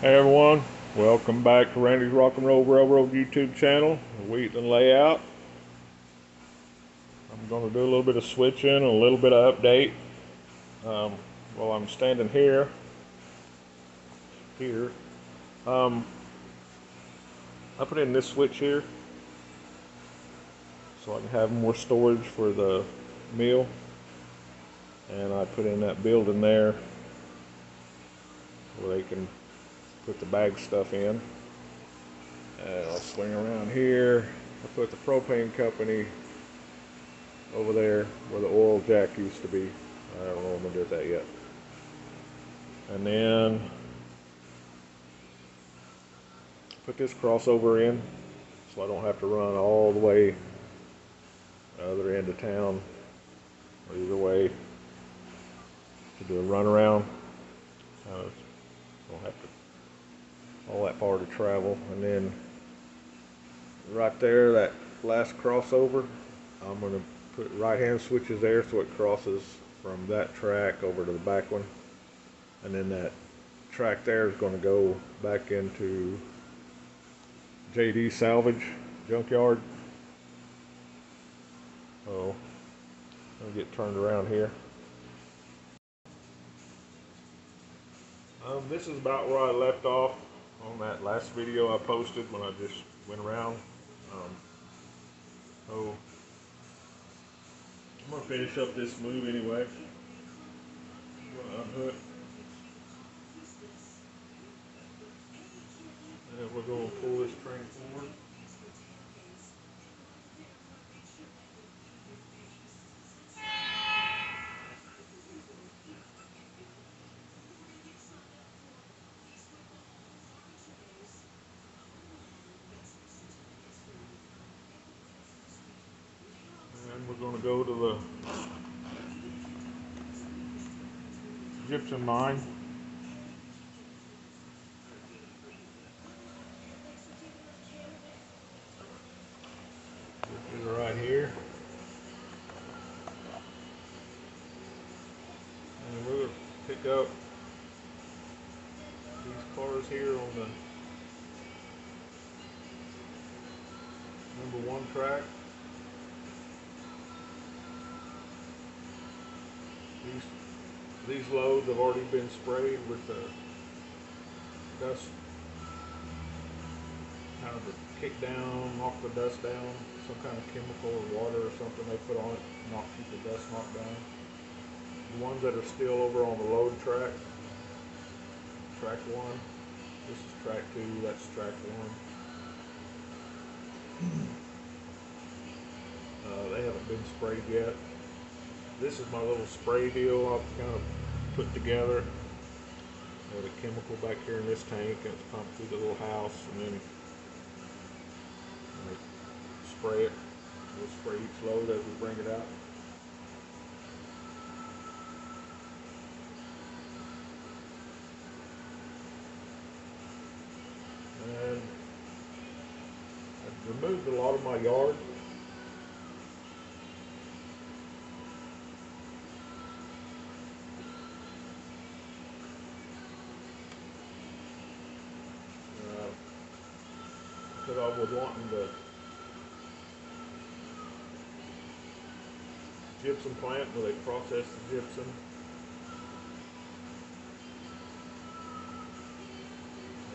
Hey everyone, welcome back to Randy's Rock and Roll Railroad YouTube channel, Wheatland Layout. I'm going to do a little bit of switching and a little bit of update. Um, while I'm standing here, here, um, I put in this switch here so I can have more storage for the meal. And I put in that building there where they can put the bag stuff in. And I'll swing around here. I put the propane company over there where the oil jack used to be. I don't know if I'm gonna do that yet. And then put this crossover in so I don't have to run all the way the other end of town or either way to do a runaround. Uh, don't have to all that far to travel. And then right there, that last crossover, I'm going to put right hand switches there so it crosses from that track over to the back one. And then that track there is going to go back into JD Salvage Junkyard. So I'll get turned around here. Um, this is about where I left off on that last video I posted when I just went around. Um, so I'm gonna finish up this move anyway. I'm gonna unhook. And we're gonna pull this train forward. We're gonna go to the gypsum mine. Which is right here. And we're gonna pick up these cars here on the number one track. These these loads have already been sprayed with the dust kind of a kick down, knock the dust down, some kind of chemical or water or something they put on it, knock keep the dust knocked down. The ones that are still over on the load track, track one, this is track two, that's track one. Uh, they haven't been sprayed yet this is my little spray deal I've kind of put together. Got a chemical back here in this tank and it's pumped through the little house and then spray it. We'll spray each load as we bring it out. And I've removed a lot of my yard because I was wanting the gypsum plant where they process the gypsum.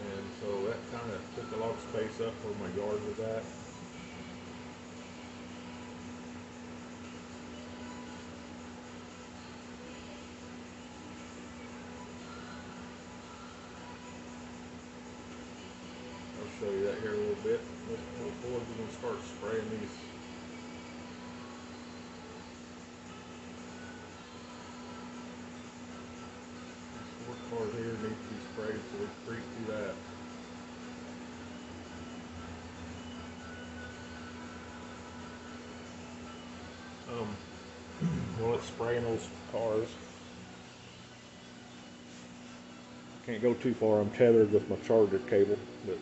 And so that kind of took a lot of space up for my yard with at. Show you that here a little bit. Forward. We're going to start spraying these. Cars here need to be sprayed so we creep through that. Um, well, it's spraying those cars. Can't go too far. I'm tethered with my charger cable, but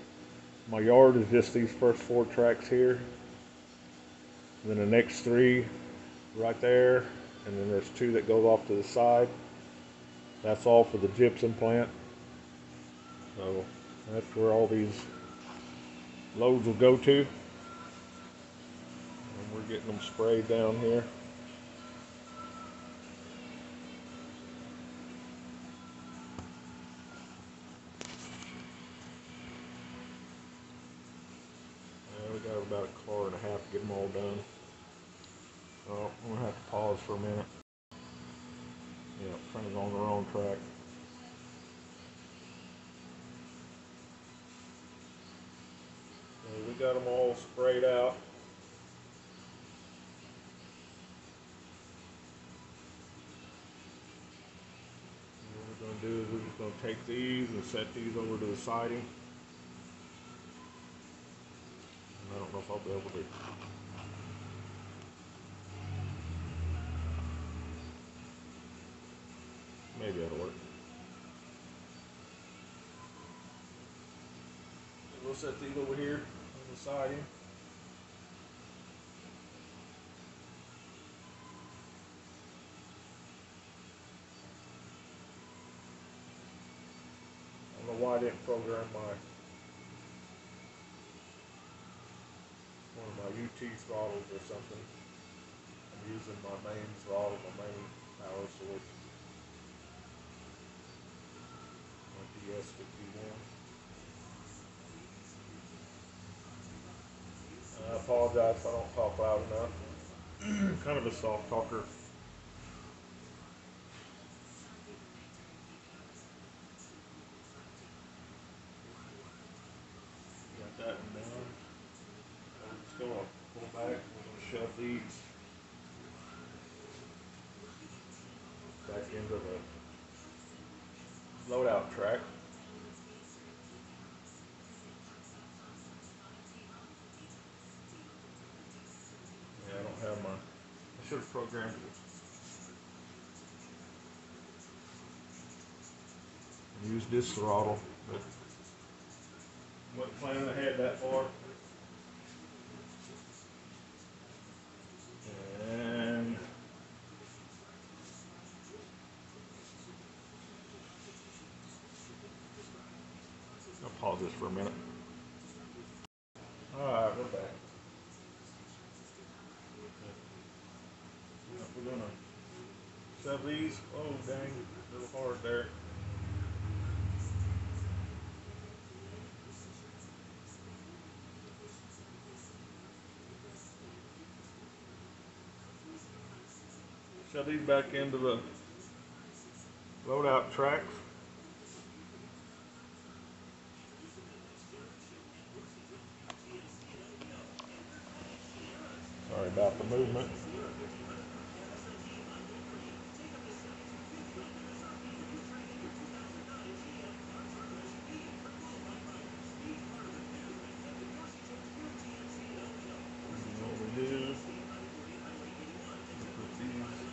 my yard is just these first four tracks here. And then the next three right there, and then there's two that goes off to the side. That's all for the gypsum plant. So that's where all these loads will go to. And we're getting them sprayed down here. Yeah, we got car and a half to get them all done. I'm gonna have to pause for a minute. Yeah, train's on the wrong track. Okay, we got them all sprayed out. And What we're gonna do is we're just gonna take these and set these over to the siding. And I don't know if I'll be able to. Maybe that'll work. We'll set these over here on the siding. I don't know why I didn't program my UT throttles or something. I'm using my main throttle, my main power source. My DS51. I apologize if I don't talk loud enough. kind of a soft talker. Got that one down. I'm just gonna pull back. We're gonna shove these back into the loadout track. Yeah, I don't have my. I should have programmed it. Use this throttle, but wasn't planning ahead that far. And I'll pause this for a minute. Alright, we're back. We're gonna shove these, oh dang, a little hard there. Shove these back into the loadout tracks. About the movement. And What we do, we put these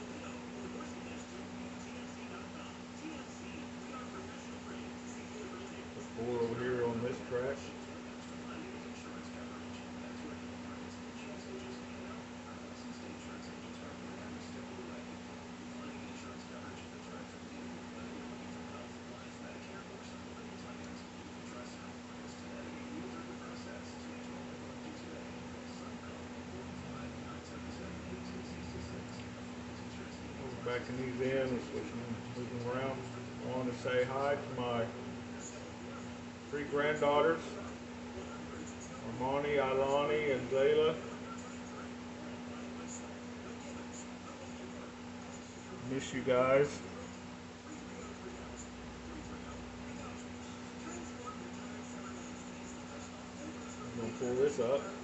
Put four over here on this track. Backing these in and switching, moving around. I want to say hi to my three granddaughters, Armani, Ilani, and Zayla. Miss you guys. I'm gonna pull this up.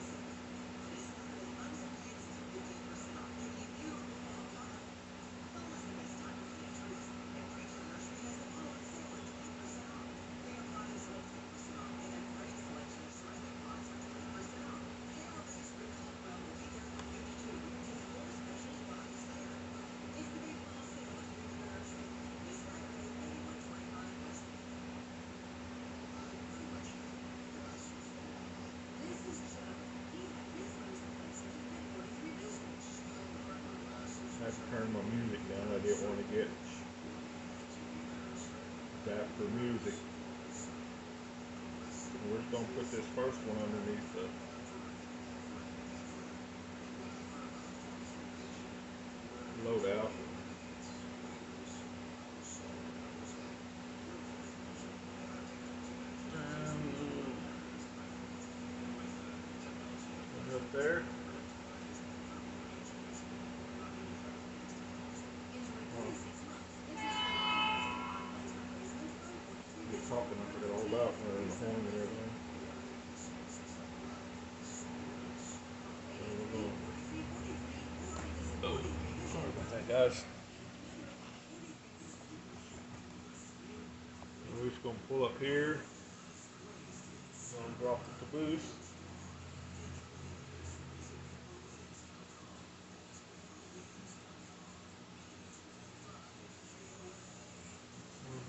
just turned my music down. I didn't want to get that for music. We're just going to put this first one underneath the guys. We're just gonna pull up here. Gonna drop the caboose.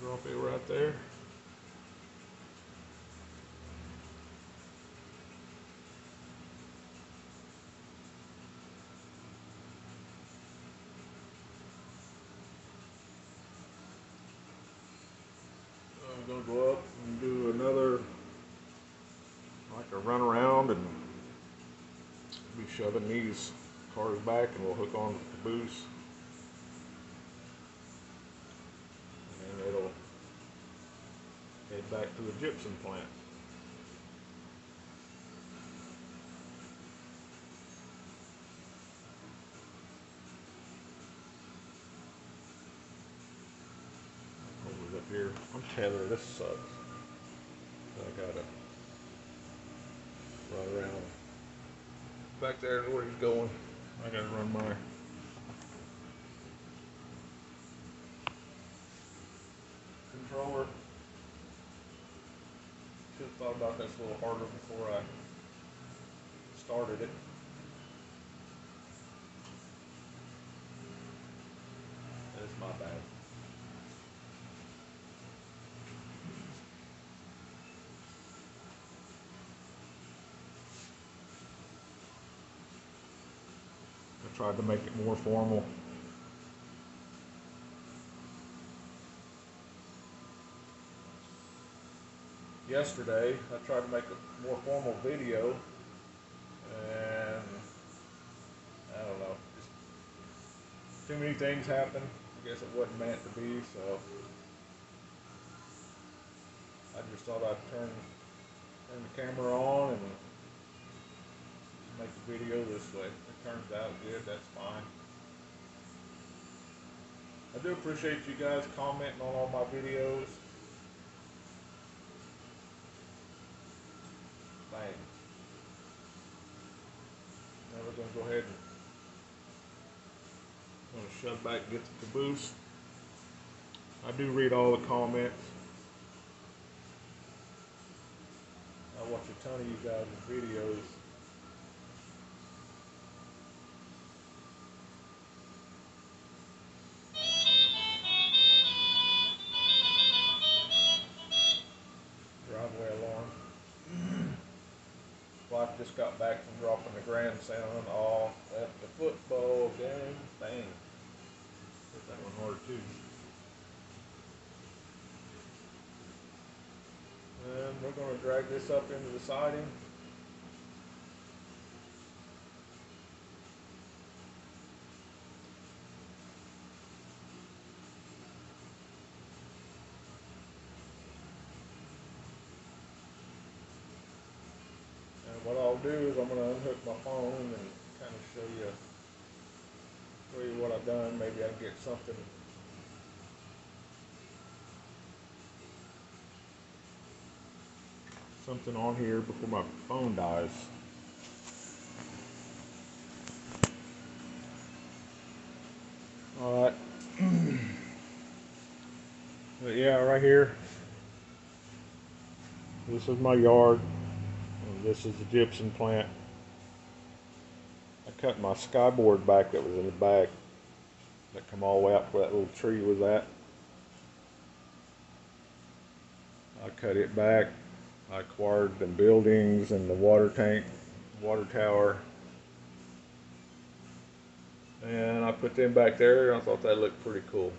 Drop it right there. I'm gonna go up and do another, like a run around and be shoving these cars back and we'll hook on to the caboose. And it'll head back to the gypsum plant. Over up here. This sucks. I gotta run around back there where he's going. I gotta run my controller. Should have thought about this a little harder before I started it. That's my bad. I tried to make it more formal. Yesterday, I tried to make a more formal video, and I don't know, just too many things happened. I guess it wasn't meant to be, so I just thought I'd turn turn the camera on and video this way. It turns out good, that's fine. I do appreciate you guys commenting on all my videos. Bang. Now we're gonna go ahead and I'm gonna shove back and get the caboose. I do read all the comments. I watch a ton of you guys' videos. Wife just got back from dropping the grandson off at the football game. Bang. Hit that one hard too. And we're gonna drag this up into the siding. And what I'll do is I'm gonna unhook my phone and kind of show you, show you what I've done. Maybe I can get something. Something on here before my phone dies. Alright. But yeah, right here. This is my yard. This is the gypsum plant. I cut my skyboard back that was in the back. That come all the way up where that little tree was at. I cut it back. I acquired the buildings and the water tank, water tower. And I put them back there I thought that looked pretty cool.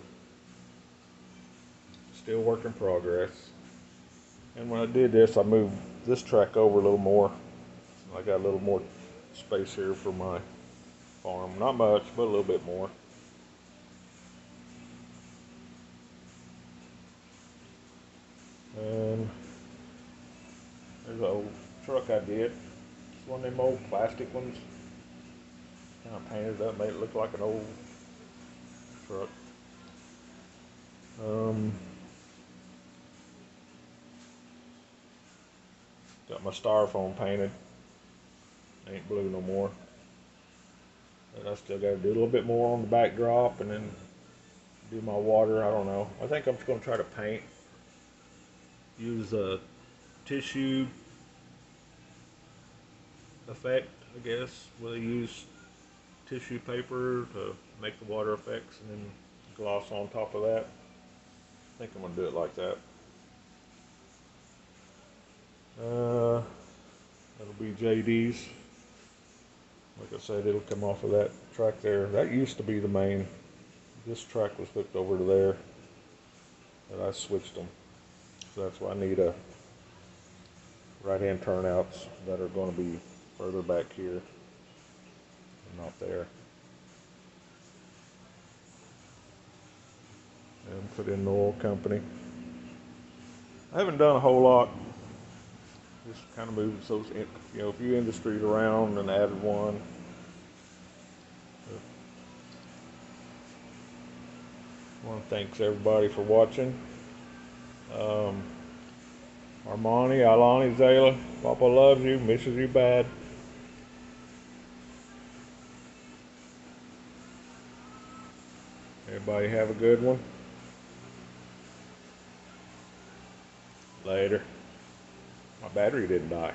Still work in progress. And when I did this, I moved this track over a little more. I got a little more space here for my farm. Not much, but a little bit more. And there's an old truck I did. It's one of them old plastic ones. Kind of painted up, made it look like an old truck. Um, got my styrofoam painted. Ain't blue no more. And I still got to do a little bit more on the backdrop and then do my water. I don't know. I think I'm just going to try to paint. Use a tissue effect, I guess. They use tissue paper to make the water effects and then gloss on top of that. I think I'm going to do it like that. Uh, that'll be JD's. Like I said, it'll come off of that track there. That used to be the main. This track was hooked over to there. But I switched them. So that's why I need a right-hand turnouts that are going to be further back here and not there. And put in the oil company. I haven't done a whole lot. Just kind of moved those, you know, a few industries around and added one. I Want to thanks everybody for watching. Um, Armani, Alani, Zayla, Papa loves you, misses you bad. Everybody have a good one. Later. Battery didn't die.